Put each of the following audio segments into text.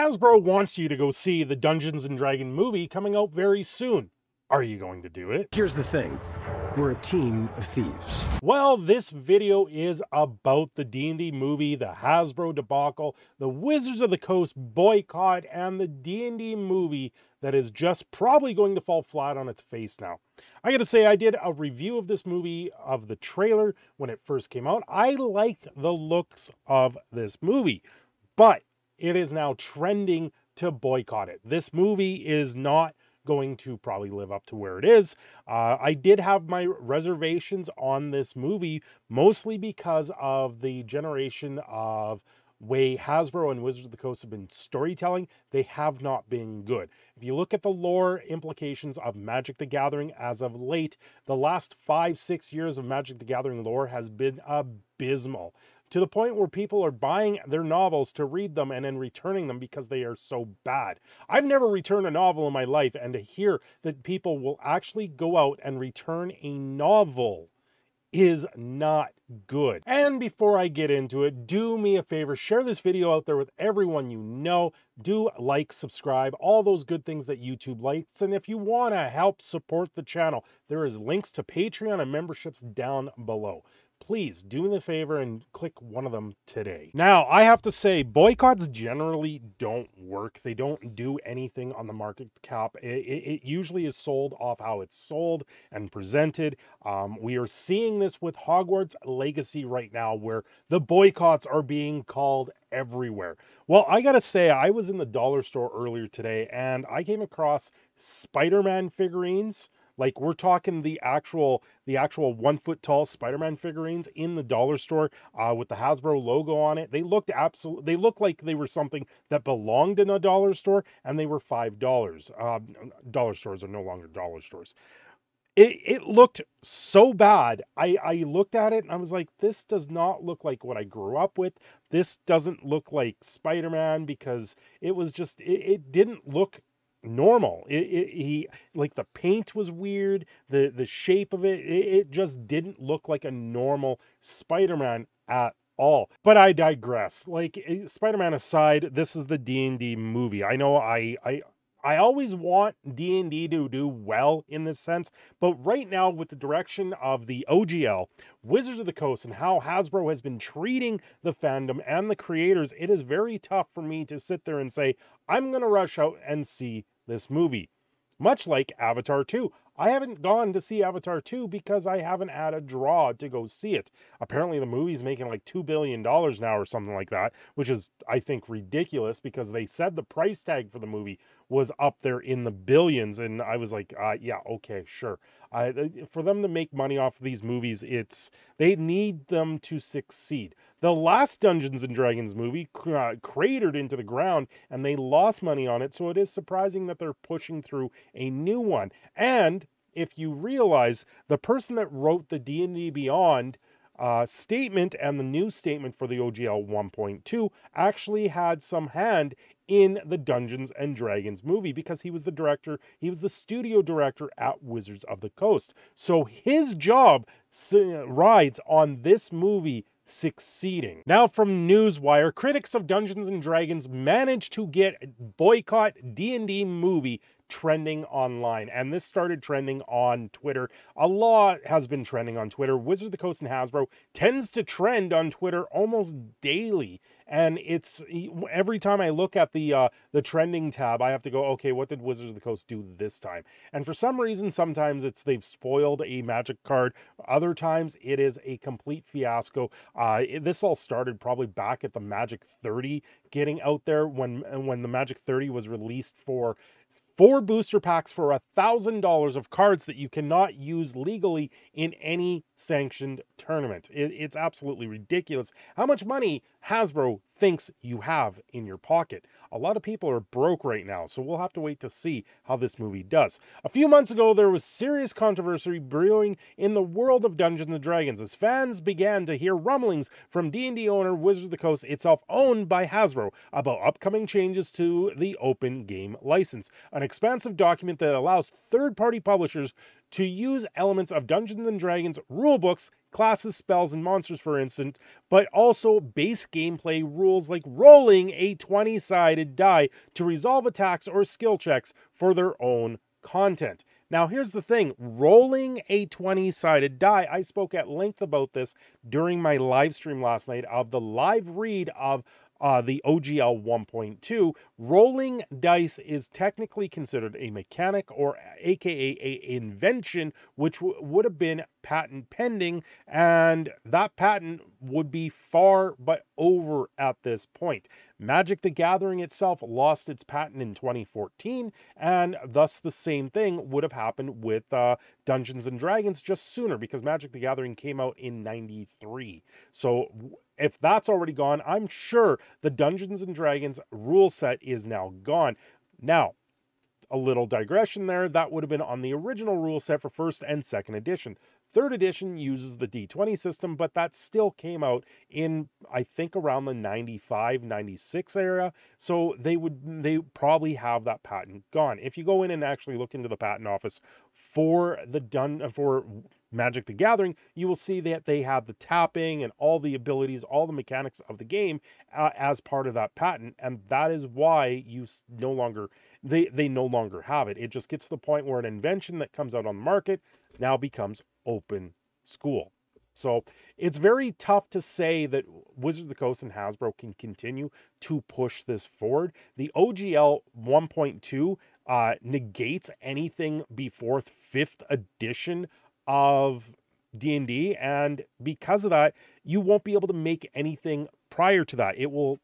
Hasbro wants you to go see the Dungeons and Dragon movie coming out very soon. Are you going to do it? Here's the thing. We're a team of thieves. Well, this video is about the D&D movie, the Hasbro debacle, the Wizards of the Coast boycott, and the D&D movie that is just probably going to fall flat on its face now. I gotta say, I did a review of this movie, of the trailer, when it first came out. I like the looks of this movie, but it is now trending to boycott it. This movie is not going to probably live up to where it is. Uh, I did have my reservations on this movie, mostly because of the generation of way Hasbro and Wizards of the Coast have been storytelling, they have not been good. If you look at the lore implications of Magic the Gathering as of late, the last five, six years of Magic the Gathering lore has been abysmal to the point where people are buying their novels to read them and then returning them because they are so bad. I've never returned a novel in my life, and to hear that people will actually go out and return a novel is not good. And before I get into it, do me a favor, share this video out there with everyone you know. Do like, subscribe, all those good things that YouTube likes. And if you want to help support the channel, there is links to Patreon and memberships down below please do me the favor and click one of them today. Now, I have to say, boycotts generally don't work. They don't do anything on the market cap. It, it, it usually is sold off how it's sold and presented. Um, we are seeing this with Hogwarts Legacy right now, where the boycotts are being called everywhere. Well, I gotta say, I was in the dollar store earlier today and I came across Spider-Man figurines like we're talking the actual the actual one foot tall Spider-Man figurines in the dollar store uh, with the Hasbro logo on it. They looked absolute. They looked like they were something that belonged in a dollar store, and they were five dollars. Uh, dollar stores are no longer dollar stores. It, it looked so bad. I, I looked at it and I was like, this does not look like what I grew up with. This doesn't look like Spider Man because it was just, it, it didn't look normal. It, it, he like the paint was weird, the the shape of it, it, it just didn't look like a normal Spider-Man at all. But I digress. Like eh, Spider-Man aside, this is the D&D movie. I know I I I always want D&D to do well in this sense, but right now with the direction of the OGL, Wizards of the Coast and how Hasbro has been treating the fandom and the creators, it is very tough for me to sit there and say, I'm going to rush out and see this movie. Much like Avatar 2. I haven't gone to see Avatar 2 because I haven't had a draw to go see it. Apparently, the movie's making like $2 billion now or something like that, which is, I think, ridiculous because they said the price tag for the movie was up there in the billions. And I was like, uh, yeah, okay, sure. Uh, for them to make money off of these movies, it's they need them to succeed. The last Dungeons and Dragons movie uh, cratered into the ground and they lost money on it. So it is surprising that they're pushing through a new one. And if you realize the person that wrote the D&D Beyond uh, statement and the new statement for the OGL 1.2 actually had some hand in the Dungeons and Dragons movie because he was the director, he was the studio director at Wizards of the Coast. So his job rides on this movie succeeding. Now from Newswire, critics of Dungeons and Dragons managed to get boycott D&D movie trending online. And this started trending on Twitter. A lot has been trending on Twitter. Wizard of the Coast and Hasbro tends to trend on Twitter almost daily and it's every time I look at the uh, the trending tab, I have to go, okay, what did Wizards of the Coast do this time? And for some reason, sometimes it's they've spoiled a magic card. Other times, it is a complete fiasco. Uh, it, this all started probably back at the Magic 30 getting out there when when the Magic 30 was released for four booster packs for a thousand dollars of cards that you cannot use legally in any sanctioned tournament. It, it's absolutely ridiculous how much money Hasbro thinks you have in your pocket. A lot of people are broke right now, so we'll have to wait to see how this movie does. A few months ago, there was serious controversy brewing in the world of Dungeons & Dragons as fans began to hear rumblings from D&D owner Wizards of the Coast, itself owned by Hasbro, about upcoming changes to the open game license, an expansive document that allows third-party publishers to use elements of Dungeons and Dragons rulebooks, classes, spells, and monsters, for instance, but also base gameplay rules like rolling a 20 sided die to resolve attacks or skill checks for their own content. Now, here's the thing rolling a 20 sided die, I spoke at length about this during my live stream last night of the live read of uh, the OGL 1.2, rolling dice is technically considered a mechanic or aka a invention, which would have been patent pending, and that patent would be far but over at this point. Magic the Gathering itself lost its patent in 2014, and thus the same thing would have happened with uh, Dungeons and Dragons just sooner because Magic the Gathering came out in 93. So if that's already gone, I'm sure the Dungeons and Dragons rule set is now gone. Now, a little digression there, that would have been on the original rule set for first and second edition. Third edition uses the D20 system, but that still came out in, I think, around the 95, 96 era. So they would, they probably have that patent gone. If you go in and actually look into the patent office for the done, for Magic the Gathering, you will see that they have the tapping and all the abilities, all the mechanics of the game uh, as part of that patent, and that is why you no longer they they no longer have it. It just gets to the point where an invention that comes out on the market now becomes open school. So it's very tough to say that Wizards of the Coast and Hasbro can continue to push this forward. The OGL 1.2 uh, negates anything before fifth edition of D&D and because of that you won't be able to make anything prior to that it will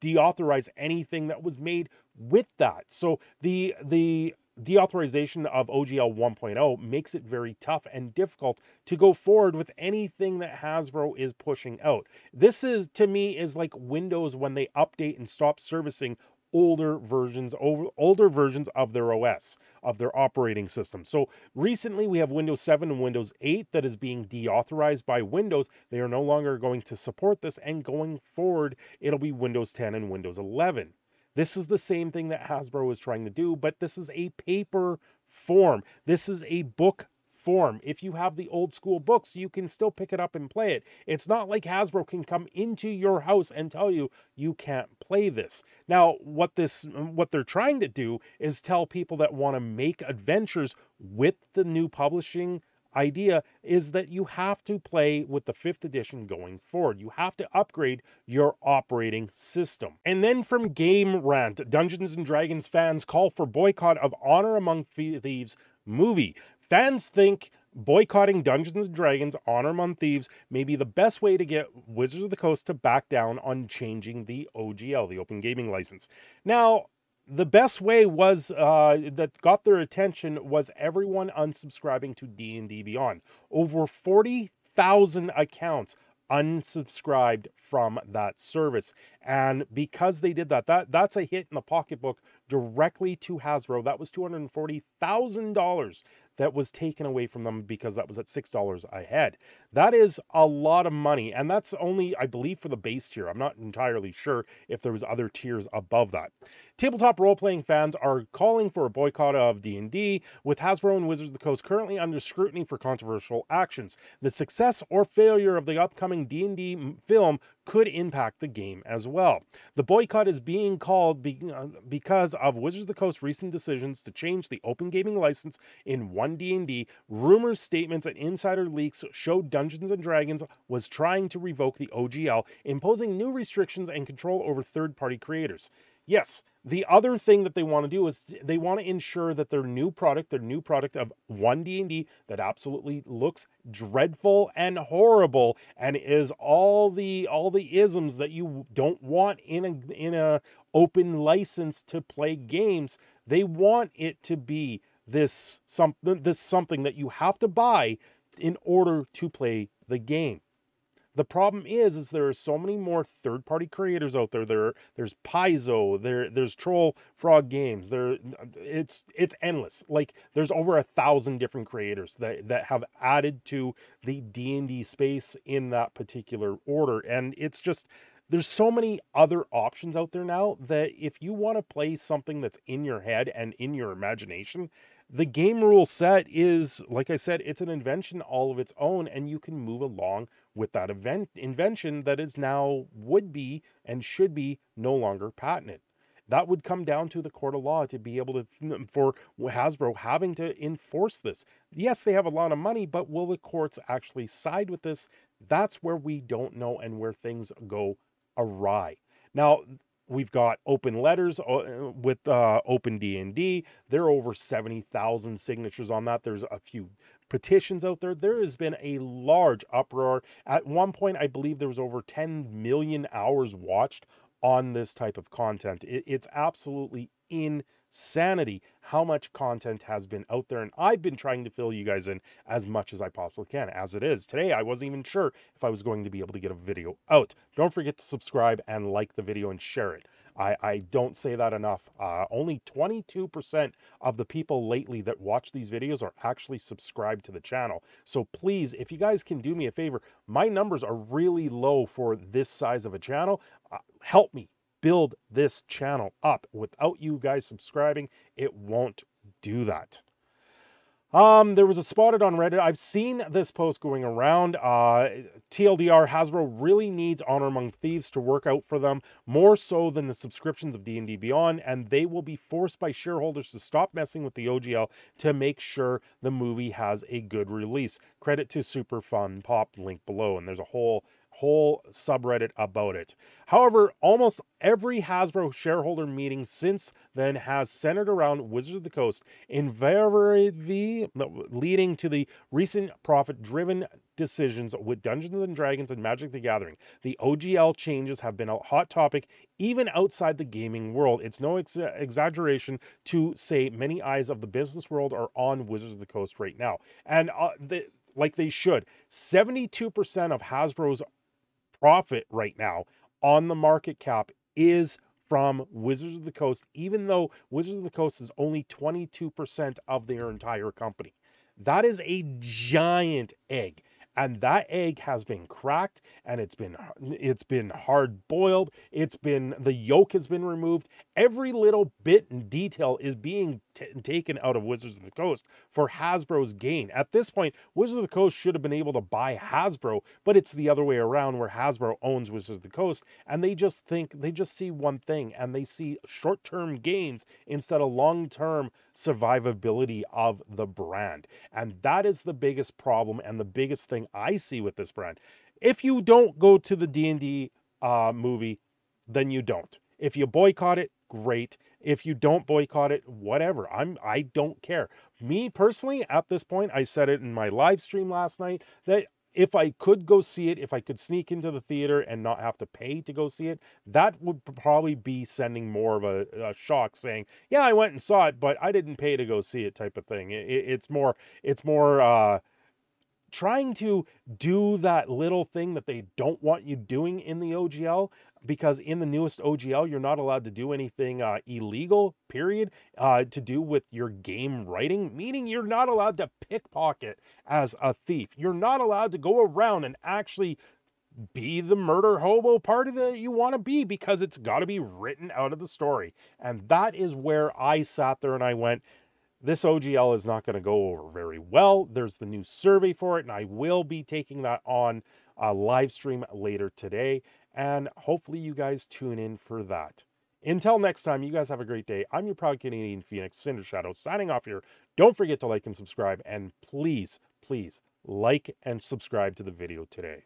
deauthorize anything that was made with that so the the deauthorization of OGL 1.0 makes it very tough and difficult to go forward with anything that Hasbro is pushing out. This is to me is like Windows when they update and stop servicing older versions older versions of their OS of their operating system. So recently we have Windows 7 and Windows 8 that is being deauthorized by Windows. They are no longer going to support this and going forward it'll be Windows 10 and Windows 11. This is the same thing that Hasbro is trying to do, but this is a paper form. This is a book form. If you have the old school books, you can still pick it up and play it. It's not like Hasbro can come into your house and tell you you can't play this. Now, what this what they're trying to do is tell people that want to make adventures with the new publishing idea is that you have to play with the fifth edition going forward. You have to upgrade your operating system. And then from Game Rant, Dungeons and Dragons fans call for boycott of Honor Among Thieves movie. Fans think boycotting Dungeons and Dragons Honor Among Thieves may be the best way to get Wizards of the Coast to back down on changing the OGL, the Open Gaming License. Now, the best way was uh, that got their attention was everyone unsubscribing to D&D Beyond. Over 40,000 accounts unsubscribed from that service. And because they did that, that that's a hit in the pocketbook directly to Hasbro. That was $240,000 that was taken away from them because that was at $6 a head. That is a lot of money. And that's only, I believe, for the base tier. I'm not entirely sure if there was other tiers above that. Tabletop role-playing fans are calling for a boycott of D&D, with Hasbro and Wizards of the Coast currently under scrutiny for controversial actions. The success or failure of the upcoming D&D film could impact the game as well. The boycott is being called uh, because of Wizards of the Coast recent decisions to change the open gaming license in 1D&D. Rumors, statements, and insider leaks showed Dungeons & Dragons was trying to revoke the OGL, imposing new restrictions and control over third-party creators. Yes, the other thing that they want to do is they want to ensure that their new product, their new product of one D&D that absolutely looks dreadful and horrible and is all the all the isms that you don't want in a in a open license to play games. They want it to be this something this something that you have to buy in order to play the game. The problem is, is there are so many more third-party creators out there. There, there's Paizo, there, there's Troll Frog Games. There, it's it's endless. Like there's over a thousand different creators that that have added to the D and D space in that particular order, and it's just there's so many other options out there now that if you want to play something that's in your head and in your imagination, the game rule set is, like I said, it's an invention all of its own, and you can move along with that event invention that is now would be and should be no longer patented. That would come down to the court of law to be able to, mm, for Hasbro having to enforce this. Yes, they have a lot of money, but will the courts actually side with this? That's where we don't know and where things go awry. Now, we've got open letters uh, with uh, open d&d there are over 70000 signatures on that. There's a few petitions out there. There has been a large uproar. At one point i believe there was over 10 million hours watched on this type of content. It, it's absolutely in sanity how much content has been out there and i've been trying to fill you guys in as much as i possibly can as it is. Today i wasn't even sure if i was going to be able to get a video out. Don't forget to subscribe and like the video and share it. I, I don't say that enough. Uh, only 22% of the people lately that watch these videos are actually subscribed to the channel. So please if you guys can do me a favor my numbers are really low for this size of a channel. Uh, help me build this channel up. Without you guys subscribing, it won't do that. Um, there was a spotted on Reddit. I've seen this post going around. Uh, TLDR Hasbro really needs Honor Among Thieves to work out for them more so than the subscriptions of D&D Beyond, and they will be forced by shareholders to stop messing with the OGL to make sure the movie has a good release. Credit to Super Fun Pop, link below, and there's a whole whole subreddit about it. However, almost every Hasbro shareholder meeting since then has centered around Wizards of the Coast, invariably leading to the recent profit-driven decisions with Dungeons and Dragons and Magic the Gathering. The OGL changes have been a hot topic even outside the gaming world. It's no ex exaggeration to say many eyes of the business world are on Wizards of the Coast right now. And uh, the, like they should. 72% of Hasbro's profit right now on the market cap is from Wizards of the Coast, even though Wizards of the Coast is only 22% of their entire company. That is a giant egg and that egg has been cracked and it's been it's been hard boiled it's been the yolk has been removed every little bit and detail is being taken out of wizards of the coast for hasbro's gain at this point wizards of the coast should have been able to buy hasbro but it's the other way around where hasbro owns wizards of the coast and they just think they just see one thing and they see short-term gains instead of long-term survivability of the brand and that is the biggest problem and the biggest thing I see with this brand. If you don't go to the D&D uh, movie, then you don't. If you boycott it, great. If you don't boycott it, whatever. I'm I don't care. Me personally, at this point, I said it in my live stream last night that if I could go see it, if I could sneak into the theater and not have to pay to go see it, that would probably be sending more of a, a shock, saying, "Yeah, I went and saw it, but I didn't pay to go see it," type of thing. It, it's more, it's more. Uh, trying to do that little thing that they don't want you doing in the OGL because in the newest OGL you're not allowed to do anything uh, illegal period uh, to do with your game writing meaning you're not allowed to pickpocket as a thief. You're not allowed to go around and actually be the murder hobo party that you want to be because it's got to be written out of the story. And that is where I sat there and I went this OGL is not going to go over very well. There's the new survey for it, and I will be taking that on a live stream later today. And hopefully, you guys tune in for that. Until next time, you guys have a great day. I'm your proud Canadian Phoenix, Cinder Shadow, signing off here. Don't forget to like and subscribe, and please, please like and subscribe to the video today.